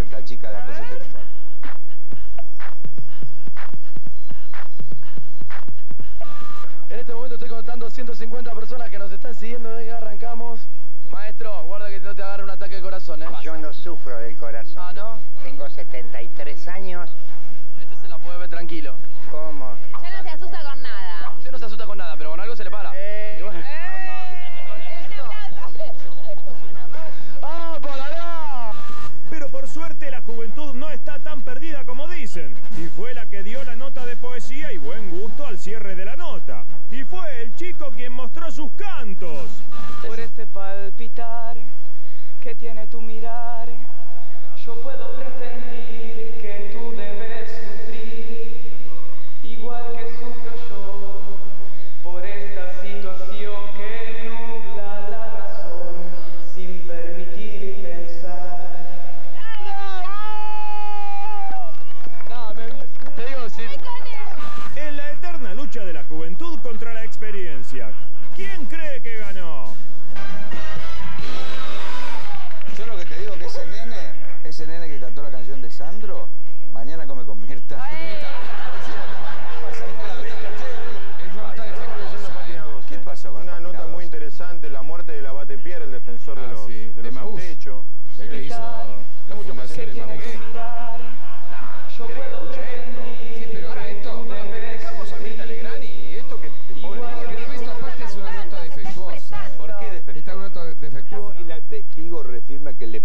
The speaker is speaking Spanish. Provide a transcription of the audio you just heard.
esta chica de acoso sexual. En este momento estoy contando 150 personas que nos están siguiendo desde que arrancamos. Maestro, guarda que no te agarre un ataque de corazón, ¿eh? Yo no sufro del corazón. Ah, ¿no? Tengo 73 años. Este se la puede ver tranquilo. La juventud no está tan perdida como dicen. Y fue la que dio la nota de poesía y buen gusto al cierre de la nota. Y fue el chico quien mostró sus cantos. Por ese palpitar que tiene tu mirar, de la juventud contra la experiencia. ¿Quién cree que ganó? Reafirma que le